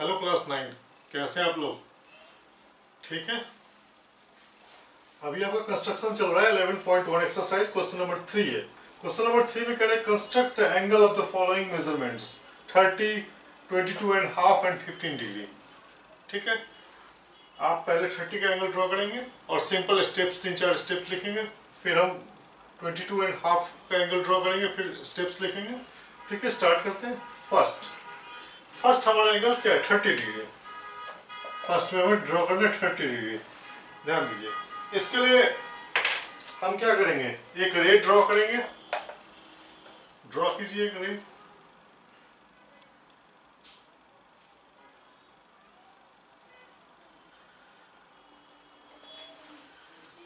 Hello class nine कैसे हैं आप लोग? ठीक है? अभी आपका कंस्ट्रक्शन चल रहा है 11.1 एक्सरसाइज क्वेश्चन नंबर थ्री है। क्वेश्चन नंबर थ्री में कह रहे हैं construct the angle of the following measurements 30 22 and half and 15 degree ठीक है? आप पहले 30 का एंगल ड्रॉ करेंगे और सिंपल स्टेप्स तीन चार स्टेप्स लिखेंगे, फिर हम 22 एंड हाफ़ का एंगल ड्रॉ करेंगे, फिर स्टेप्स लिखेंगे। ठीक है? स्टार्ट करते हैं। फ़र्स्ट फ़र्स्ट हमारा एंगल क्या है? थर्टी डिग्री फ़र्स्ट में हमें ड्रॉ करना है थर्टी डिग्री ध्यान दीजिए। इसके लिए हम क्या करेंगे? एक रे ड्रॉ करेंगे। ड्रॉ कीजिए एक रे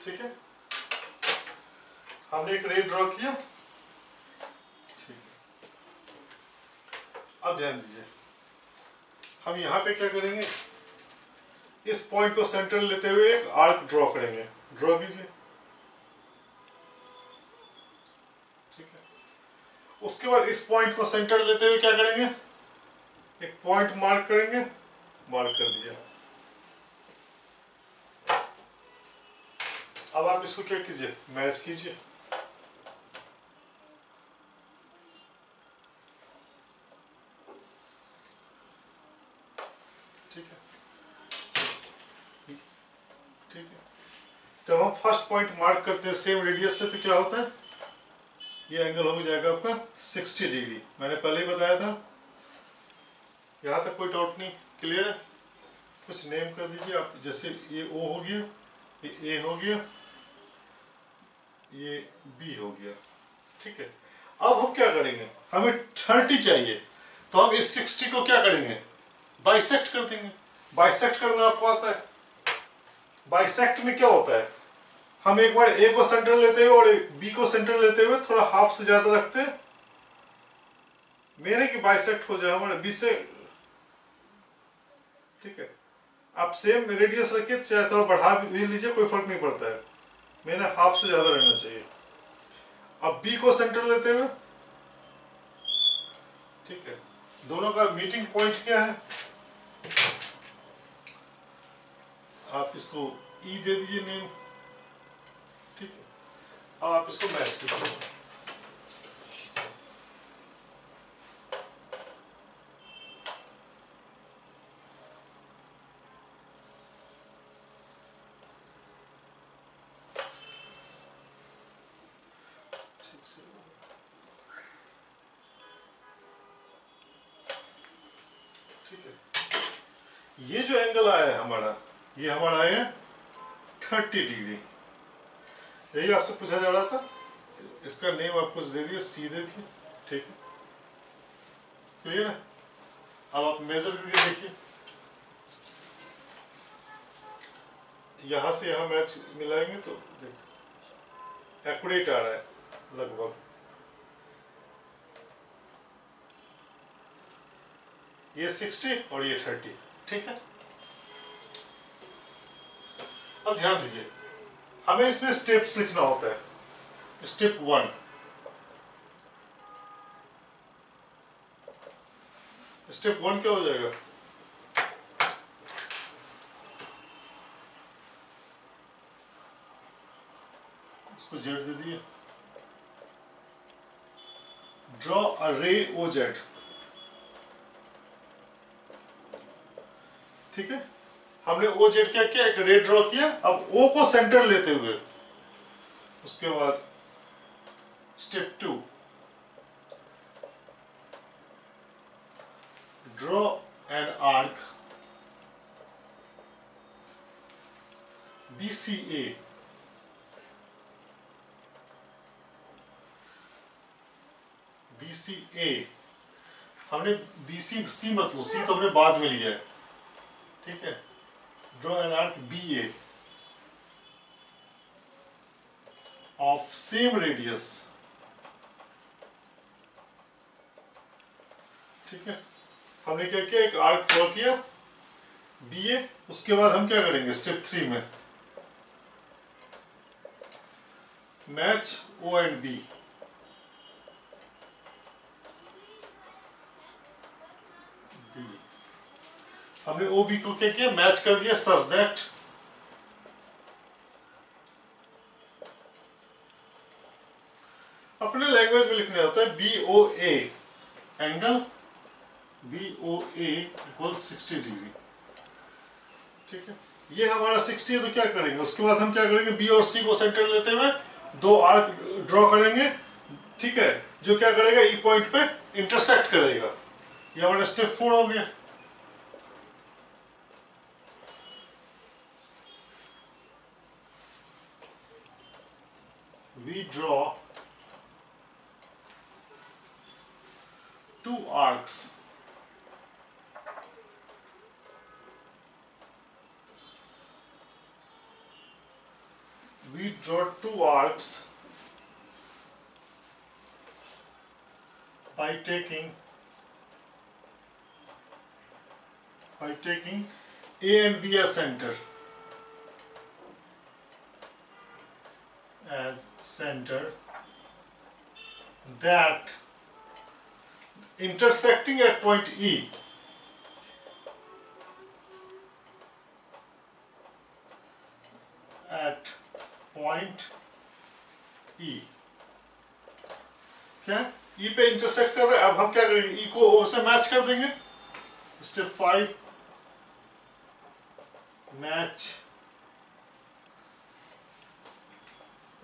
ठीक है? हमने एक रे ड्रॉ किया। ठीक है। अब ध्यान दीजिए। हम यहाँ पे क्या करेंगे? इस पॉइंट को सेंटर लेते हुए एक आर्क ड्रॉ करेंगे। ड्रॉ कीजिए। ठीक है। उसके बाद इस पॉइंट को सेंटर लेते हुए क्या करेंगे? एक पॉइंट मार्क करेंगे। मार्क कर दिया। अब आप इसको क्या कीजिए? मैच कीजिए ठीक है ठीक है जब हम फ़र्स्ट पॉइंट मार्क करते हैं सेम रेडियस से तो क्या होता है? ये एंगल हो जाएगा आपका 60 डिग्री मैंने पहले ही बताया था। यहाँ तक कोई डाउट नहीं क्लियर है? कुछ नेम कर दीजिए, आप जैसे ये ओ हो गया, ये ए हो गया, ये बी हो गया। ठीक है? अब हम क्या करेंगे? हमें 30 चाहिए। तो हम इस 60 को क्या करेंगे? बाइसेक्ट कर देंगे। बाइसेक्ट करना आपको आता है। बाइसेक्ट में क्या होता है? हम एक बार ए को सेंटर लेते हुए और बी को सेंटर लेते हुए थोड़ा हाफ़ से ज़्यादा रखते मेरे की बाइसेक्ट हो जाए, हमारे बी से। ठीक है। आप सेम रेडियस रखिए, चाहे थोड़ा बढ़ा भी लीजिए, कोई फ़र्क नहीं पड़ता है। मैंने हाफ़ से ज़्यादा रहना चाहिए। अब बी को सेंटर लेते हुए। ठीक है। दोनों का मीटिंग पॉइंट क्या है? आप इसको ई दे दीजिए नेम आप इसको मैच है। ये जो एंगल आया है हमारा, ये हमारा आया थर्टी डिग्री यही आपसे पूछा जा रहा था? इसका नेम आपको दे दिया सीधे दिए ठीक है? क्लियर है? अब आप मेजर करके देखिए। यहाँ से यहाँ मैच मिलाएँगे तो देखो। एक्यूरेट आ रहा है, लगभग। ये 60 और ये 30 ठीक है? अब ध्यान दीजिए। हमें इसमें स्टेप्स लिखना होता है। स्टेप वन स्टेप वन क्या हो जाएगा? इसको जेड दे दिए। ड्रॉ अ रे ओ जेड ठीक है? हमने ओ जेड क्या किया? एक रे ड्रॉ किया। अब ओ को सेंटर लेते हुए। उसके बाद step two draw an arc B C A B C A हमने बी सी सी मत लो। सी तो हमने बाद में लिया है। ठीक है? Draw an arc BA of same radius. ठीक है? हमने क्या किया? एक आर्क ड्रॉ किया बी ए उसके बाद हम क्या करेंगे? स्टेप थ्री में। मैच ओ एंड बी हमने ओ बी को क्या किया मैच कर दिया सच दैट अपने लैंग्वेज में लिखने होता है B O A angle B O A equal sixty degree ठीक है? ये हमारा सिक्सटी है तो क्या करेंगे? उसके बाद हम क्या करेंगे? बी और सी को सेंटर लेते हुए दो आर्क ड्रॉ करेंगे। ठीक है? जो क्या करेगा? ई पॉइंट पे इंटरसेक्ट करेगा। ये हमारा स्टेप फोर हो गया। We draw two arcs. We draw two arcs by taking by taking A and B as center as center that intersecting at point E at point E क्या E पे intersect कर रहे हैं अब हम क्या करेंगे E को O से मैच कर देंगे step five match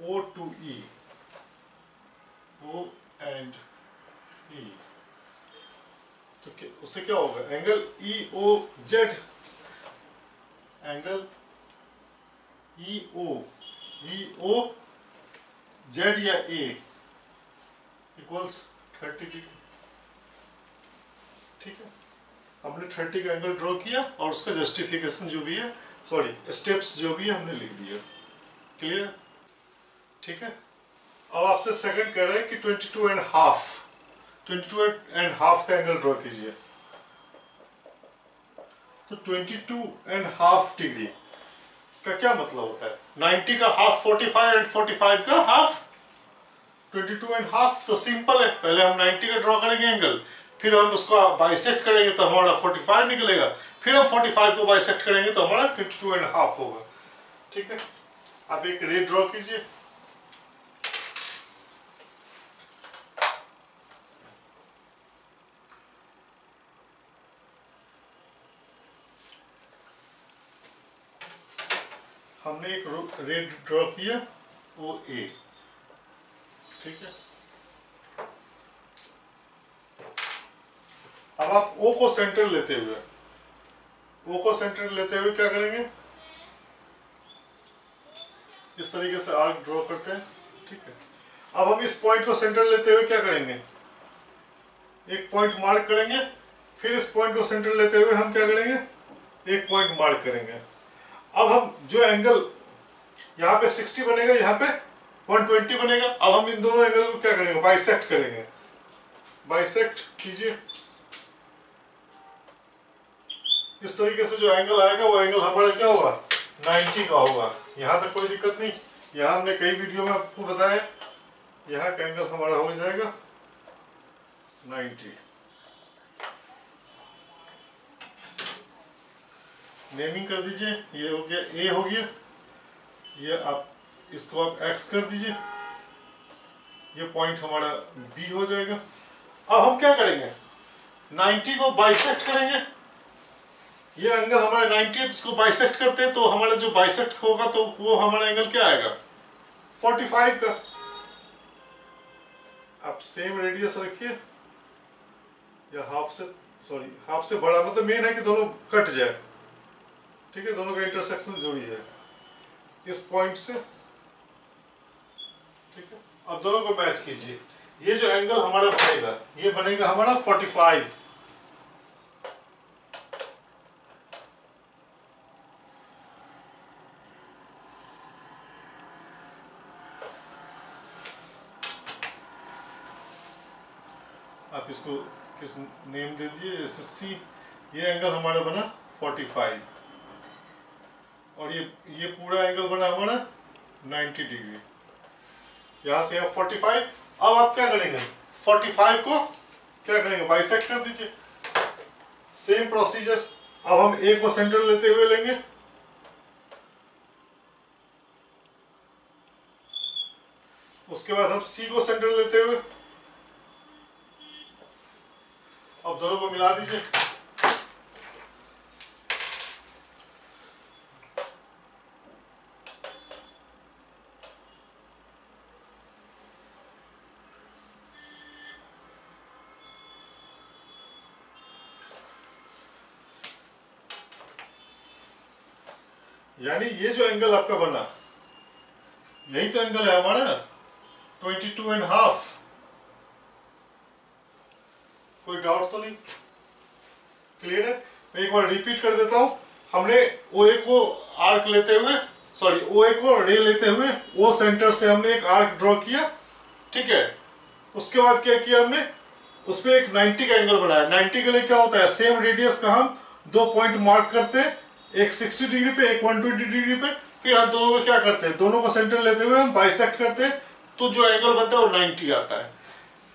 O to E. O and E. तो उससे क्या होगा? Angle E O Z angle E O E O Z या ए इक्वल्स थर्टी डिग्री ठीक है? हमने थर्टी का एंगल ड्रॉ किया और उसका जस्टिफिकेशन जो भी है सॉरी स्टेप्स जो भी है, हमने लिख दिया। क्लियर ठीक है? अब आपसे सेकंड कह रहे हैं कि 22 एंड हाफ़ 22 एंड हाफ़ का एंगल ड्रॉ कीजिए। तो 22 एंड हाफ़ डिग्री का क्या मतलब होता है? 90 का हाफ़ 45 एंड 45 का हाफ़ 22 एंड हाफ़ तो सिंपल है। पहले हम 90 का ड्रॉ करेंगे एंगल फिर हम उसको बाइसेक्ट करेंगे तो हमारा 45 निकलेगा। फिर हम 45 को बाइसेक्ट करेंगे तो हमारा 22 एंड हाफ़ होगा। ठीक है? आप एक रे ड्रॉ कीजिए। हमने एक रेड ड्रॉ किया ओ ए ठीक है? अब आप ओ को सेंटर लेते हुए ओ को सेंटर लेते हुए क्या करेंगे? इस तरीके से आर्क ड्रॉ करते हैं, ठीक है? अब हम इस पॉइंट को सेंटर लेते हुए क्या करेंगे? एक पॉइंट मार्क करेंगे, फिर इस पॉइंट को सेंटर लेते हुए हम क्या करेंगे? एक पॉइंट मार्क करेंगे। अब हम जो एंगल यहाँ पे 60 बनेगा, यहाँ पे 120 बनेगा। अब हम इन दोनों एंगल को क्या करेंगे? बाइसेक्ट करेंगे। बाइसेक्ट कीजिए। इस तरीके से जो एंगल आएगा, वो एंगल हमारा क्या होगा? 90 का होगा। यहाँ तक कोई दिक्कत नहीं। यहाँ हमने कई वीडियो में आपको बताया। यहाँ का एंगल हमारा हो जाएगा 90 नेमिंग कर दीजिए, ये हो गया ए हो गया, ये आप इसको आप एक्स कर दीजिए, ये पॉइंट हमारा बी हो जाएगा। अब हम क्या करेंगे? 90 को बाइसेक्ट करेंगे। ये एंगल हमारे 90 इसको बाइसेक्ट करते हैं तो हमारा जो बाइसेक्ट होगा तो वो हमारा एंगल क्या आएगा? 45 का। आप सेम रेडियस रखिए। या हाफ़ से सॉरी हाफ़ से बड़ा मतलब मेन है कि दोनों कट जाए। ठीक है, दोनों का इंटरसेक्शन जोड़ी है। इस पॉइंट से, ठीक है, अब दोनों को मैच कीजिए। ये जो एंगल हमारा बनेगा ये बनेगा हमारा 45 आप इसको किस नेम दे दीजिए, जैसे सी ये एंगल हमारा बना 45 और ये ये पूरा एंगल बना हमारा 90 डिग्री यहाँ से आप 45 अब आप क्या करेंगे? 45 को क्या करेंगे? बाइसेक्ट कर दीजिए। सेम प्रोसीजर अब हम ए को सेंटर लेते हुए लेंगे। उसके बाद हम सी को सेंटर लेते हुए। अब दोनों को मिला दीजिए। यानी ये जो एंगल आपका बना, यही तो एंगल है हमारा ट्वेंटी टू एंड हाफ़ कोई डाउट तो नहीं? क्लियर है? मैं एक बार रिपीट कर देता हूँ। हमने ओ ए को आर्क लेते हुए सॉरी ओ ए को रे लेते हुए ओ सेंटर से हमने एक आर्क ड्रॉ किया, ठीक है? उसके बाद क्या किया हमने? उसमें एक 90 का एंगल बनाया। 90 के लिए क्या होता है? सेम रेडियस का हम दो पॉइंट मार्क करते हैं। एक 60 डिग्री पे, एक 120 डिग्री पे, फिर हम दोनों को क्या करते हैं? दोनों को सेंटर लेते हुए हम बाइसेक्ट करते हैं तो जो एंगल बनता है वो 90 आता है।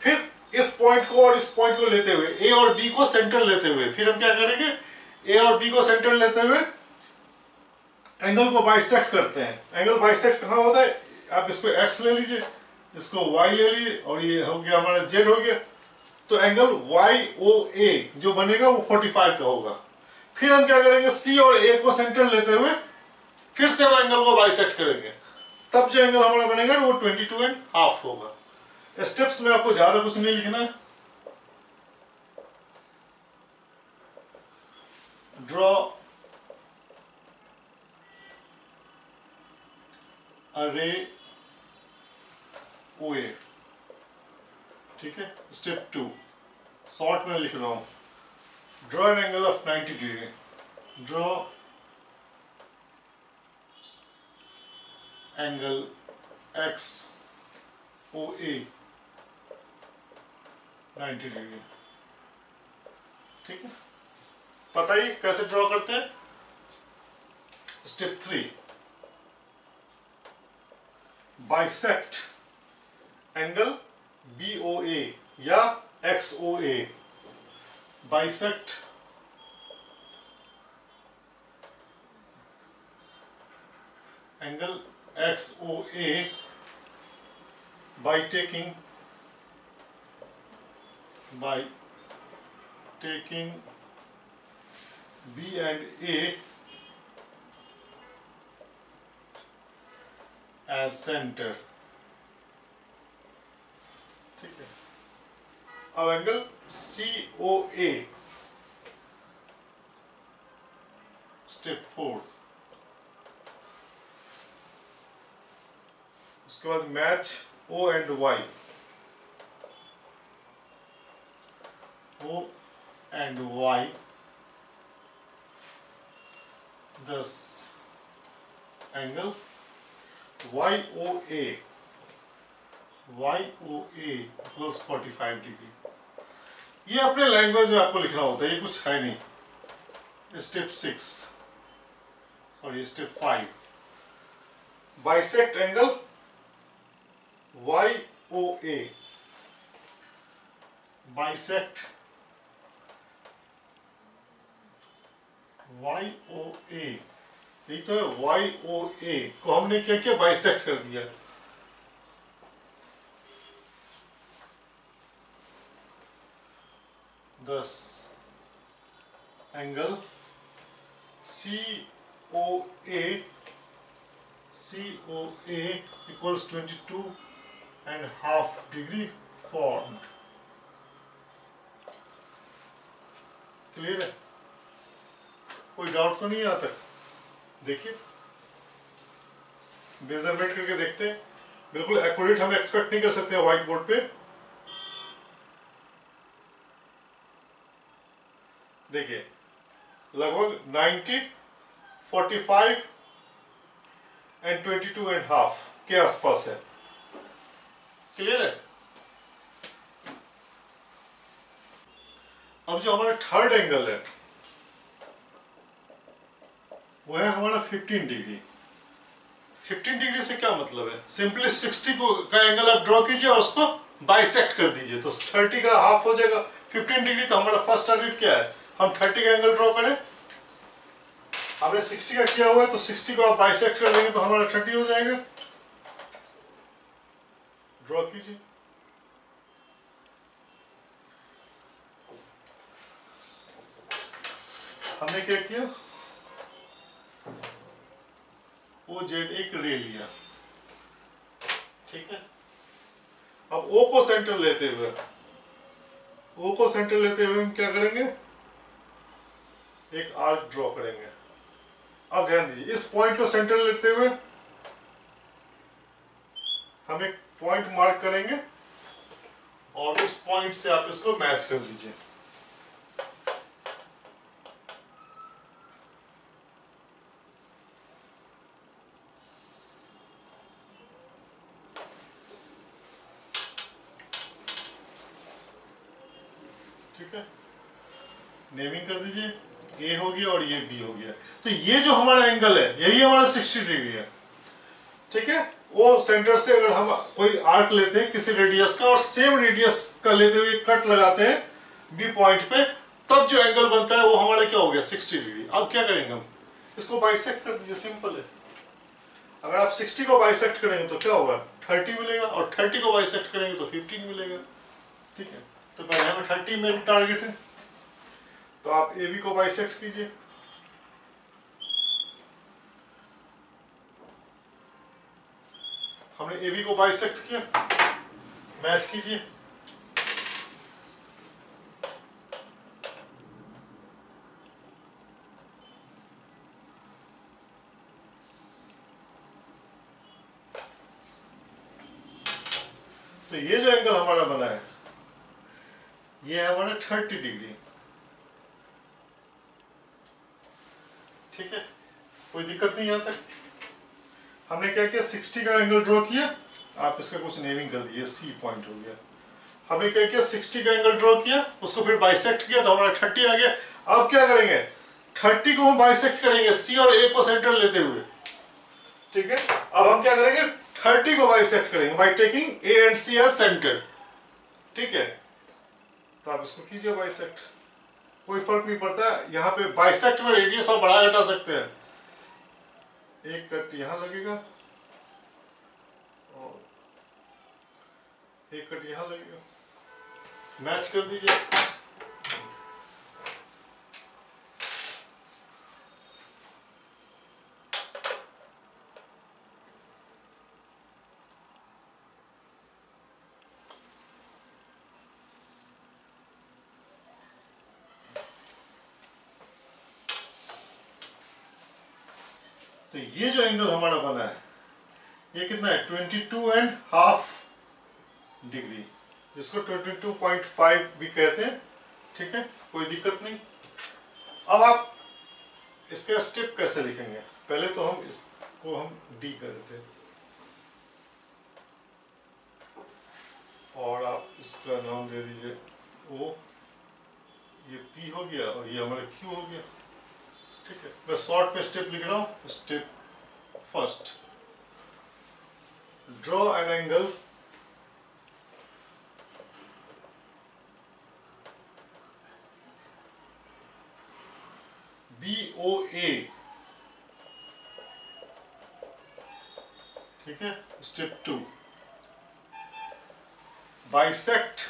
फिर इस पॉइंट को और इस पॉइंट को लेते हुए ए और बी को सेंटर लेते हुए, फिर हम क्या करेंगे? ए और बी को सेंटर लेते हुए एंगल को बाइसेक्ट करते हैं। एंगल बाइसेक्ट कहाँ होता है? आप इसको एक्स ले लीजिए, इसको वाई ले लीजिए, और ये हो गया हमारा जेड हो गया। तो एंगल वाई ओ ए जो बनेगा वो 45 का होगा। फिर हम क्या करेंगे? सी और ए को सेंटर लेते हुए फिर से एंगल को बाइसेक्ट करेंगे। तब जो एंगल हमारा बनेगा, वो 22 एंड हाफ़ होगा। स्टेप्स में आपको ज़्यादा कुछ नहीं लिखना है। ड्रॉ अरे ओ ठीक है? स्टेप टू शॉर्ट में लिख रहा हूँ। Draw an angle of 90 degree draw angle X O A 90 degree ठीक है? पता ही कैसे ड्रॉ करते हैं? Step three bisect angle B O A या XOA bisect. Angle XOA by taking by taking B and A as center. C O A step four उसके बाद match O and Y O and Y thus angle YOA YOA equals 45 degree ये अपने language में आपको लिखना होता है, ये कुछ है नहीं। Step six sorry step five bisect angle YOA bisect YOA यही तो है वाई ओ ए को हमने क्या किया बाइसेक्ट कर दिया? दस A C O A twenty two and half degree formed. Clear है? कोई डाउट तो नहीं आता? देखिए। मेज़रमेंट करके देखते बिल्कुल एक्यूरेट हम एक्सपेक्ट नहीं कर सकते व्हाइट बोर्ड पे देखिए लगभग 90, 45 एंड 22 एंड हाफ़ के आसपास है। क्लियर है? अब जो हमारा थर्ड एंगल है वो है हमारा 15 डिग्री 15 डिग्री से क्या मतलब है? सिंपली 60 को का एंगल आप ड्रॉ कीजिए और उसको बाइसेक्ट कर दीजिए। तो 30 का हाफ़ हो जाएगा। 15 डिग्री तो हमारा फ़र्स्ट टारगेट क्या है? हम 30 का एंगल ड्रॉ करें। हमने 60 का किया हुआ है तो 60 को आप बाइसेक्ट कर लेंगे तो हमारा 30 हो जाएगा। ड्रॉ कीजिए। हमने क्या किया? ओ जेड एक रे लिया। ठीक है? अब ओ को सेंटर लेते हुए ओ को सेंटर लेते हुए हम क्या करेंगे? एक आर्क ड्रॉ करेंगे। अब ध्यान दीजिए, इस पॉइंट को सेंटर लेते हुए हम एक पॉइंट मार्क करेंगे और उस पॉइंट से आप इसको मैच कर दीजिए ठीक है नेमिंग कर दीजिए ए हो गया और ये बी हो गया तो ये जो हमारा एंगल है, यही हमारा 60 डिग्री है। ठीक है? वो सेंटर से अगर हम कोई आर्क लेते हैं, किसी रेडियस का, और सेम रेडियस का लेते हुए कट लगाते हैं बी पॉइंट पे, तब जो एंगल बनता है, वो हमारा क्या हो गया? 60 डिग्री अब क्या करेंगे हम? इसको बाइसेक्ट कर दीजिए सिंपल है। अगर आप 60 को बाइसेक्ट करेंगे तो क्या होगा? 30 मिलेगा, और 30 को बाइसेक्ट करेंगे तो 15 मिलेगा। ठीक है? तो पहले हमें 30 मेरी टारगेट है। तो आप ए बी को बाइसेक्ट कीजिए। हमने ए बी को बाइसेक्ट किया। मैच कीजिए। तो ये जो एंगल हमारा बना है, ये है हमारा थर्टी डिग्री ठीक है? कोई दिक्कत नहीं यहाँ तक? हमने क्या किया? 60 का एंगल ड्रॉ किया। आप इसका कुछ नेमिंग कर दीजिए। सी पॉइंट हो गया। हमने क्या किया? 60 का एंगल ड्रॉ किया। उसको फिर बाइसेक्ट किया तो हमारा 30 आ गया। अब क्या करेंगे? 30 को हम बाइसेक्ट करेंगे सी और ए को सेंटर लेते हुए। ठीक है? अब हम क्या करेंगे? 30 को बाइसेक्ट करेंगे by taking A and C as centre ठीक है? तो आप इसको कीजिए बाइसेक्ट कोई फ़र्क नहीं पड़ता। यहाँ पे बाइसेक्ट में रेडियस आप बढ़ा घटा सकते हैं। एक कट यहाँ लगेगा और एक कट यहाँ लगेगा। मैच कर दीजिए। तो ये जो एंगल हमारा बना है, ये कितना है? 22 एंड हाफ़ डिग्री जिसको 22.5 भी कहते हैं, ठीक है? कोई दिक्कत नहीं। अब आप इसका स्टेप कैसे लिखेंगे? पहले तो हम इसको हम डी कर देते और आप इसका नाम दे दीजिए, ओ, ये पी हो गया और ये हमारा क्यू हो गया। ठीक है। मैं शॉर्ट में स्टेप लिख रहा हूँ। Step first draw an angle A ठीक है। Step two bisect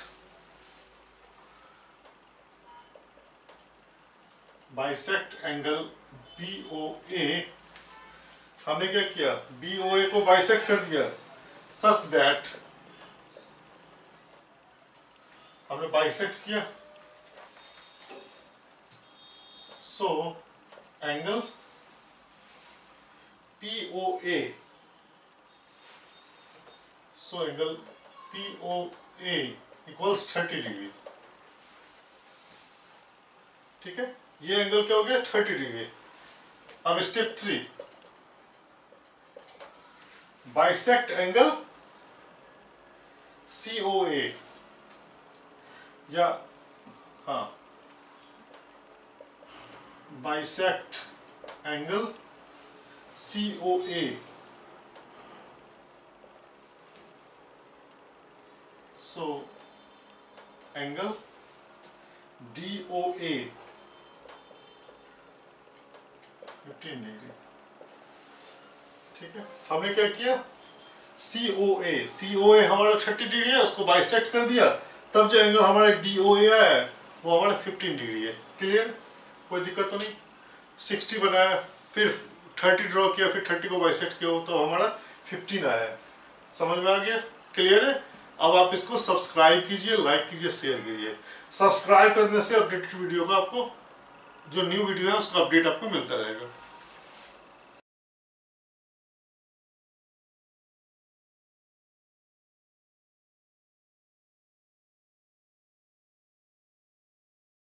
bisect angle B O A हमने क्या किया? बी ओ ए को बाइसेक्ट कर दिया। सच दैट हमने बाइसेक्ट किया। So angle P O A so angle P O equals thirty degree ठीक है? ये एंगल क्या हो गया? थर्टी डिग्री अब step three bisect angle C O A या हाँ. Bisect angle C O A so angle D O A 15 degree ठीक है? हमने क्या किया? सी ओ ए सी ओ ए हमारा थर्टी डिग्री है, उसको बाइसेक्ट कर दिया। तब जो एंगल हमारा डी ओ ए है, वो हमारा 15 डिग्री है। क्लियर कोई दिक्कत तो नहीं? 60 बनाया, फिर 30 ड्रॉ किया, फिर 30 को बाइसेक्ट किया तो हमारा 15 आया समझ में आ गया? क्लियर है? अब आप इसको सब्सक्राइब कीजिए लाइक कीजिए शेयर कीजिए। सब्सक्राइब करने से अपडेटेड वीडियो का आपको जो न्यू वीडियो है उसका अपडेट आपको मिलता रहेगा।